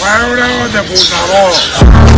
Why would I want to